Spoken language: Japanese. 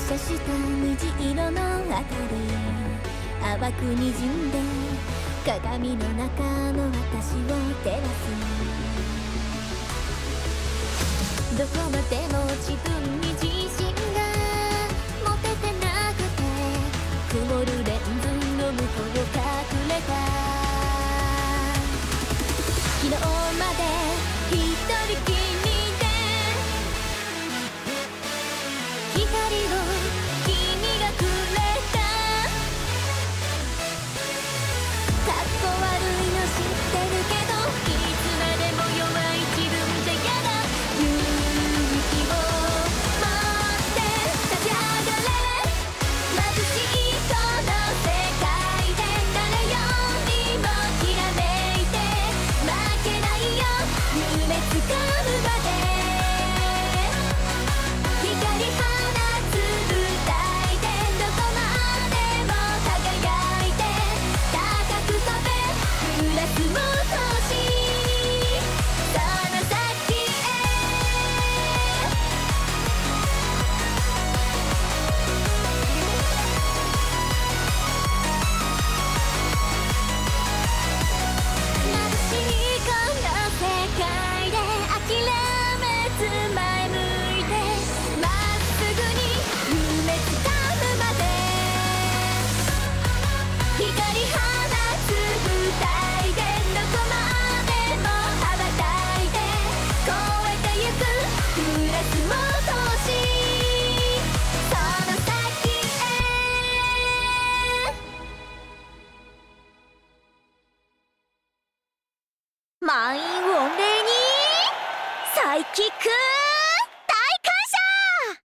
射した虹色の明かり淡くにじんで鏡の中の私を照らすどこまでも自分に自信が持ててなくて曇るレンズの向こう隠れた昨日まで一人きりまで満員御礼に。サイキック。